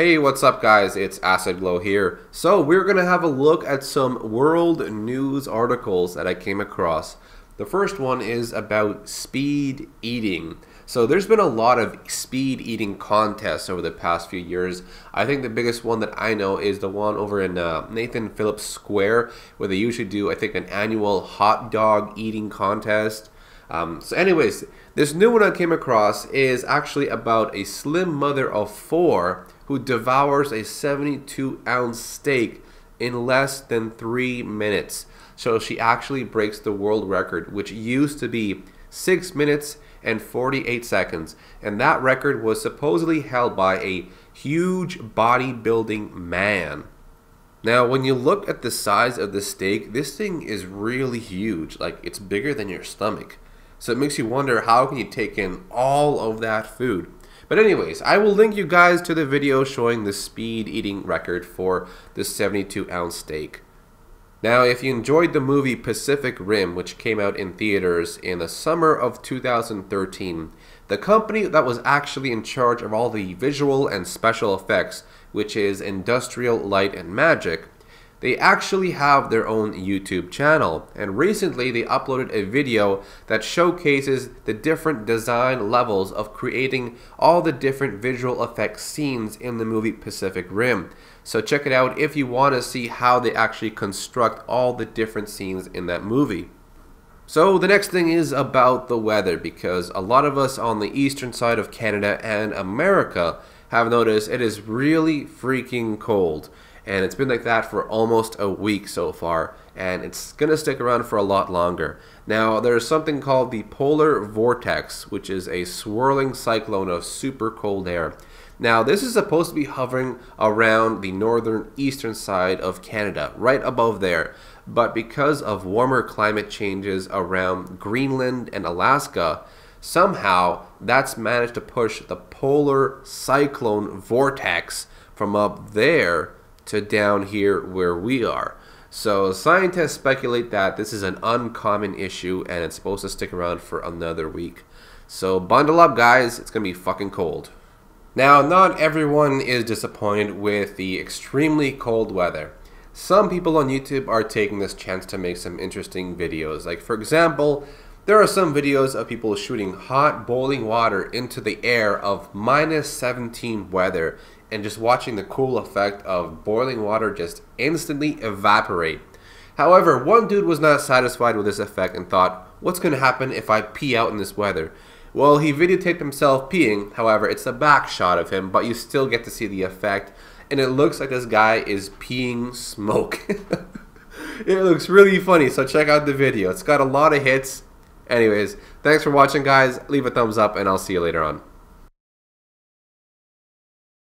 Hey, what's up guys? It's Acid Glow here. So we're going to have a look at some world news articles that I came across. The first one is about speed eating. So there's been a lot of speed eating contests over the past few years. I think the biggest one that I know is the one over in uh, Nathan Phillips Square where they usually do I think an annual hot dog eating contest. Um, so anyways, this new one I came across is actually about a slim mother of four who devours a 72 ounce steak in less than three minutes. So she actually breaks the world record, which used to be 6 minutes and 48 seconds. And that record was supposedly held by a huge bodybuilding man. Now, when you look at the size of the steak, this thing is really huge. Like, it's bigger than your stomach. So it makes you wonder how can you take in all of that food? But anyways, I will link you guys to the video showing the speed eating record for the 72 ounce steak. Now, if you enjoyed the movie Pacific Rim, which came out in theaters in the summer of 2013, the company that was actually in charge of all the visual and special effects, which is Industrial Light and Magic, they actually have their own YouTube channel, and recently they uploaded a video that showcases the different design levels of creating all the different visual effects scenes in the movie Pacific Rim. So check it out if you want to see how they actually construct all the different scenes in that movie. So the next thing is about the weather because a lot of us on the eastern side of Canada and America have noticed it is really freaking cold and it's been like that for almost a week so far and it's going to stick around for a lot longer. Now there's something called the polar vortex which is a swirling cyclone of super cold air. Now this is supposed to be hovering around the northern eastern side of Canada, right above there. But because of warmer climate changes around Greenland and Alaska, somehow that's managed to push the polar cyclone vortex from up there to down here where we are. So scientists speculate that this is an uncommon issue and it's supposed to stick around for another week. So bundle up guys, it's going to be fucking cold. Now, not everyone is disappointed with the extremely cold weather. Some people on YouTube are taking this chance to make some interesting videos. Like for example, there are some videos of people shooting hot boiling water into the air of minus 17 weather and just watching the cool effect of boiling water just instantly evaporate. However, one dude was not satisfied with this effect and thought, what's going to happen if I pee out in this weather? Well, he videotaped himself peeing, however, it's a back shot of him, but you still get to see the effect, and it looks like this guy is peeing smoke. it looks really funny, so check out the video. It's got a lot of hits. Anyways, thanks for watching, guys. Leave a thumbs up, and I'll see you later on.